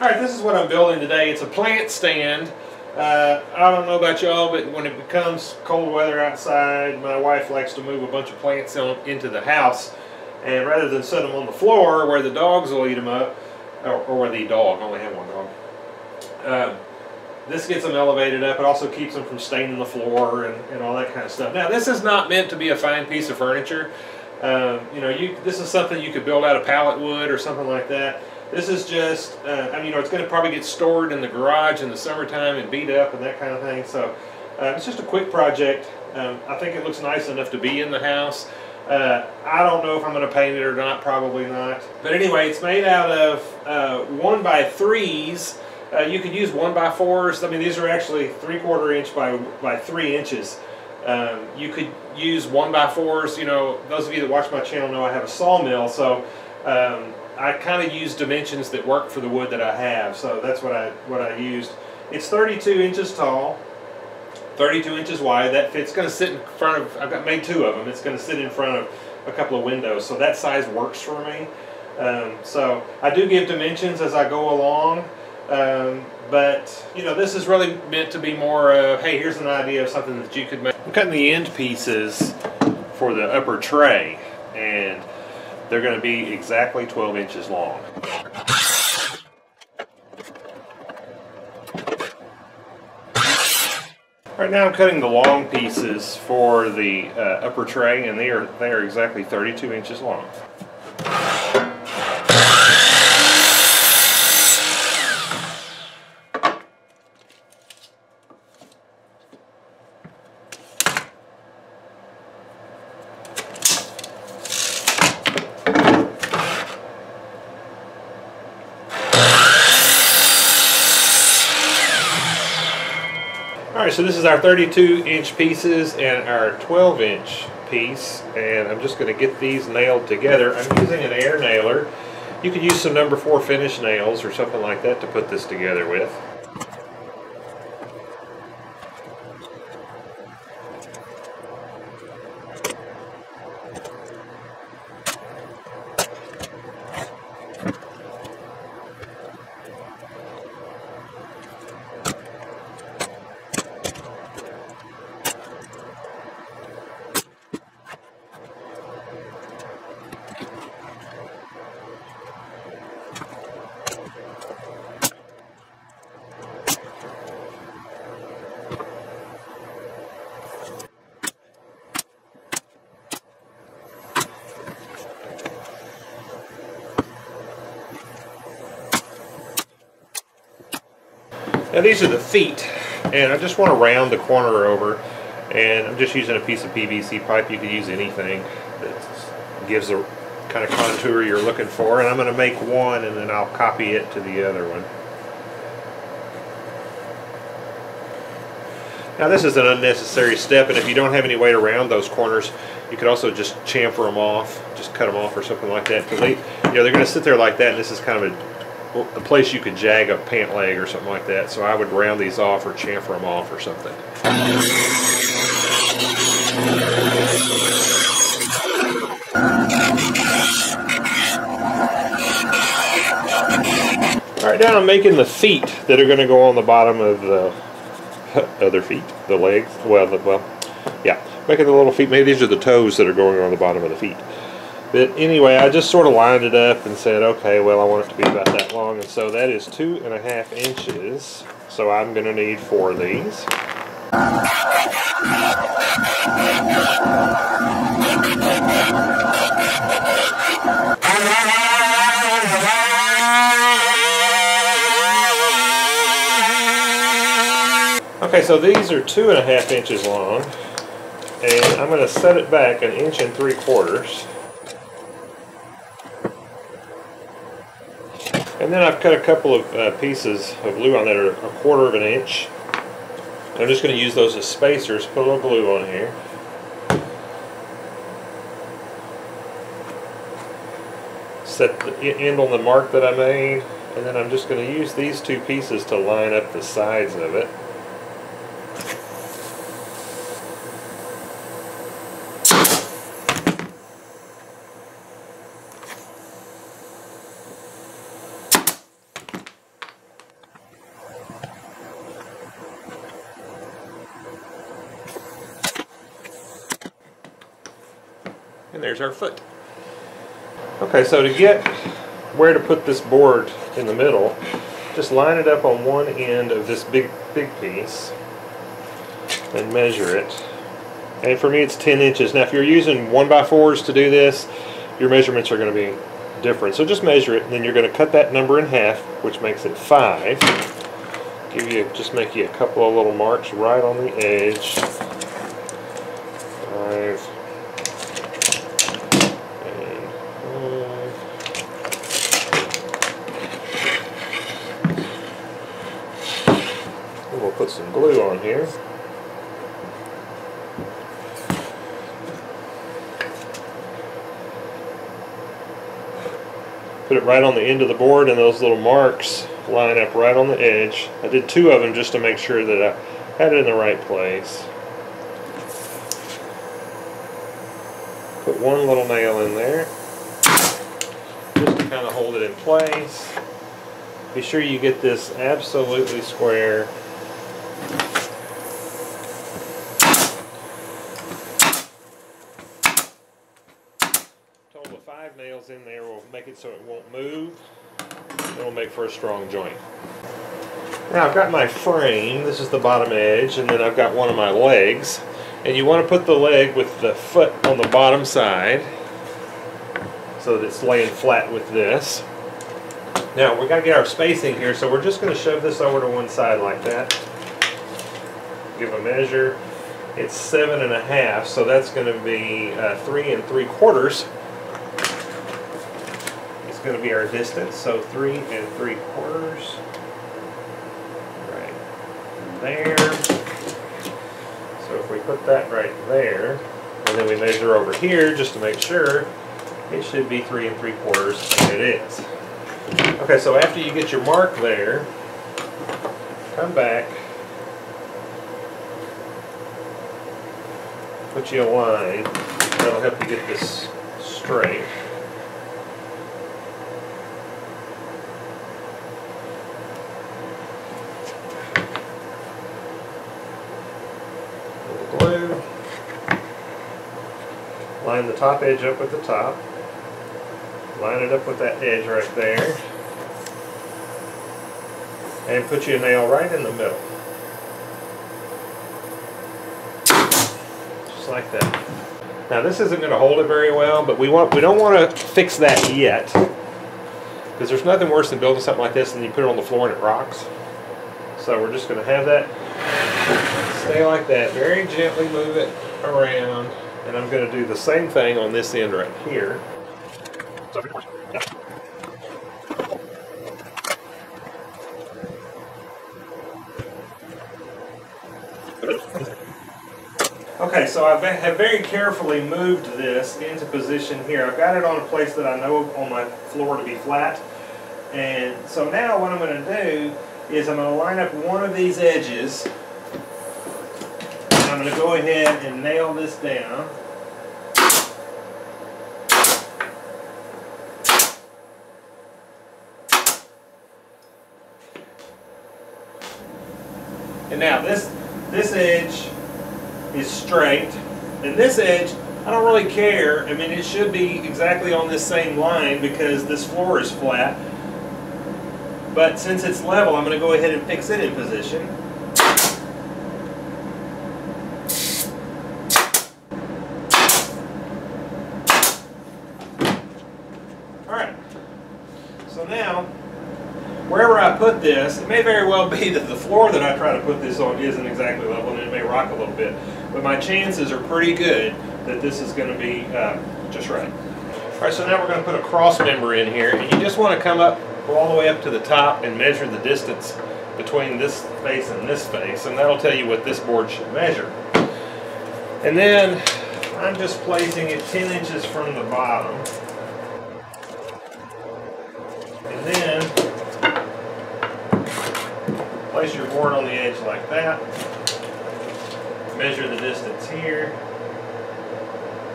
All right, this is what I'm building today. It's a plant stand. Uh, I don't know about y'all, but when it becomes cold weather outside, my wife likes to move a bunch of plants on, into the house. And rather than set them on the floor where the dogs will eat them up, or, or where the dog, I only have one dog, uh, this gets them elevated up. It also keeps them from staining the floor and, and all that kind of stuff. Now, this is not meant to be a fine piece of furniture. Um, you know, you, this is something you could build out of pallet wood or something like that. This is just, uh, I mean, you know, it's going to probably get stored in the garage in the summertime and beat up and that kind of thing. So uh, it's just a quick project. Um, I think it looks nice enough to be in the house. Uh, I don't know if I'm going to paint it or not, probably not. But anyway, it's made out of uh, one by threes. Uh, you could use one by fours. I mean, these are actually three quarter inch by, by three inches. Um, you could use one by fours. You know, those of you that watch my channel know I have a sawmill, so um, I kind of use dimensions that work for the wood that I have, so that's what I what I used. It's 32 inches tall, 32 inches wide. That fits going to sit in front of. I've got made two of them. It's going to sit in front of a couple of windows, so that size works for me. Um, so I do give dimensions as I go along. Um, but you know this is really meant to be more of hey here's an idea of something that you could make. I'm cutting the end pieces for the upper tray and they're going to be exactly 12 inches long. Right now I'm cutting the long pieces for the uh, upper tray and they are, they are exactly 32 inches long. Alright, so this is our 32 inch pieces and our 12 inch piece and I'm just going to get these nailed together. I'm using an air nailer. You could use some number 4 finish nails or something like that to put this together with. Now these are the feet, and I just want to round the corner over, and I'm just using a piece of PVC pipe. You could use anything that gives the kind of contour you're looking for, and I'm going to make one, and then I'll copy it to the other one. Now this is an unnecessary step, and if you don't have any way to round those corners, you could also just chamfer them off, just cut them off or something like that. They, you know, they're going to sit there like that, and this is kind of a a place you could jag a pant leg or something like that. So I would round these off or chamfer them off or something. All right, now I'm making the feet that are going to go on the bottom of the other feet, the legs. Well, the, well, yeah, making the little feet. Maybe these are the toes that are going on the bottom of the feet. But anyway, I just sort of lined it up and said, okay, well, I want it to be about that long. And so that is two and a half inches. So I'm going to need four of these. Okay, so these are two and a half inches long. And I'm going to set it back an inch and three quarters. And then I've cut a couple of uh, pieces of luan that are a quarter of an inch. I'm just going to use those as spacers, put a little glue on here. Set the end on the mark that I made, and then I'm just going to use these two pieces to line up the sides of it. There's our foot. Okay, so to get where to put this board in the middle, just line it up on one end of this big, big piece and measure it. And for me it's 10 inches. Now if you're using 1 by 4s to do this, your measurements are going to be different. So just measure it and then you're going to cut that number in half, which makes it 5. Give you, just make you a couple of little marks right on the edge. 5. We'll put some glue on here. Put it right on the end of the board and those little marks line up right on the edge. I did two of them just to make sure that I had it in the right place. Put one little nail in there just to kind of hold it in place. Be sure you get this absolutely square five nails in there will make it so it won't move. It'll make for a strong joint. Now I've got my frame, this is the bottom edge, and then I've got one of my legs. And you want to put the leg with the foot on the bottom side so that it's laying flat with this. Now we've got to get our spacing here, so we're just going to shove this over to one side like that. Give a measure. It's seven and a half, so that's going to be uh, three and three quarters going to be our distance. So three and three quarters. Right there. So if we put that right there, and then we measure over here just to make sure, it should be three and three quarters, and it is. Okay, so after you get your mark there, come back, put you a line. That'll help you get this straight. glue. Line the top edge up with the top. Line it up with that edge right there. And put you a nail right in the middle. Just like that. Now this isn't going to hold it very well, but we want we don't want to fix that yet. Because there's nothing worse than building something like this and you put it on the floor and it rocks. So we're just going to have that stay like that. Very gently move it around. And I'm going to do the same thing on this end right here. Okay, so I have very carefully moved this into position here. I've got it on a place that I know on my floor to be flat. And so now what I'm going to do is I'm going to line up one of these edges I'm going to go ahead and nail this down. And now this this edge is straight, and this edge I don't really care. I mean, it should be exactly on this same line because this floor is flat. But since it's level, I'm going to go ahead and fix it in position. Put this, it may very well be that the floor that I try to put this on isn't exactly level and it may rock a little bit. But my chances are pretty good that this is going to be uh, just right. Alright, so now we're going to put a cross member in here and you just want to come up, all the way up to the top and measure the distance between this face and this face and that'll tell you what this board should measure. And then I'm just placing it 10 inches from the bottom. And then Place your board on the edge like that. Measure the distance here.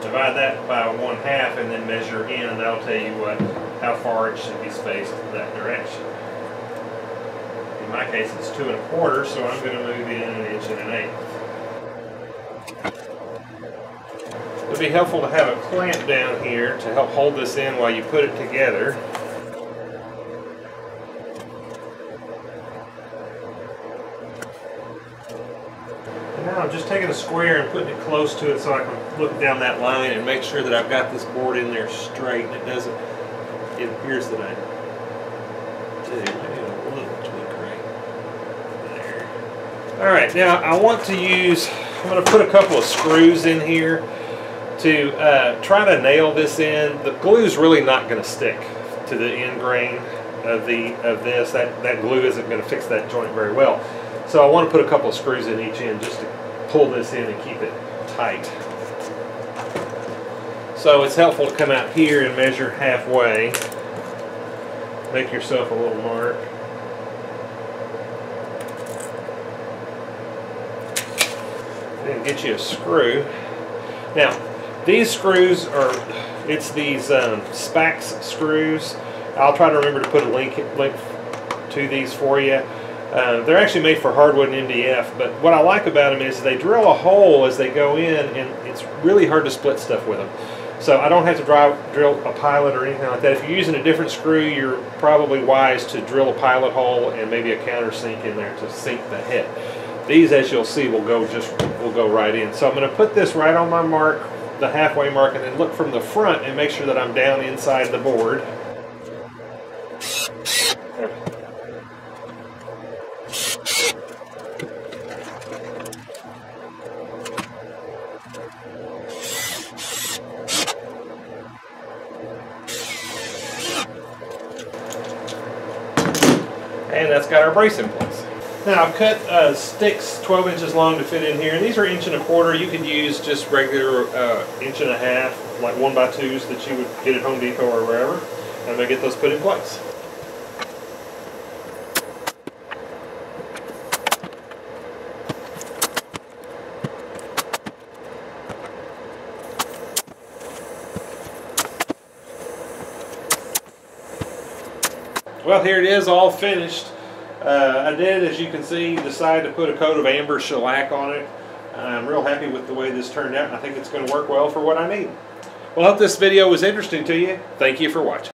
Divide that by one half and then measure in and that'll tell you what how far it should be spaced that direction. In my case it's two and a quarter so I'm going to move in an inch and an eighth. The be helpful to have a clamp down here to help hold this in while you put it together. And now I'm just taking a square and putting it close to it so I can look down that line and make sure that I've got this board in there straight and it doesn't, it appears that I do. Maybe a little tweak right there. All right, now I want to use, I'm going to put a couple of screws in here to uh, try to nail this in. The glue is really not going to stick to the end grain of the of this. That that glue isn't going to fix that joint very well. So I want to put a couple of screws in each end just to pull this in and keep it tight. So it's helpful to come out here and measure halfway. Make yourself a little mark. And get you a screw. Now, these screws are, it's these um, Spax screws. I'll try to remember to put a link, link to these for you. Uh, they're actually made for hardwood and MDF, but what I like about them is they drill a hole as they go in, and it's really hard to split stuff with them. So I don't have to drive, drill a pilot or anything like that. If you're using a different screw, you're probably wise to drill a pilot hole and maybe a countersink in there to sink the head. These, as you'll see, will go just will go right in. So I'm going to put this right on my mark, the halfway mark, and then look from the front and make sure that I'm down inside the board. And that's got our brace in place. Now I've cut uh, sticks 12 inches long to fit in here, and these are inch and a quarter. You could use just regular uh, inch and a half, like one by twos that you would get at Home Depot or wherever. And I'm gonna get those put in place. Well, here it is, all finished. Uh, I did, as you can see, decide to put a coat of amber shellac on it. I'm real happy with the way this turned out, and I think it's going to work well for what I need. Well, I hope this video was interesting to you. Thank you for watching.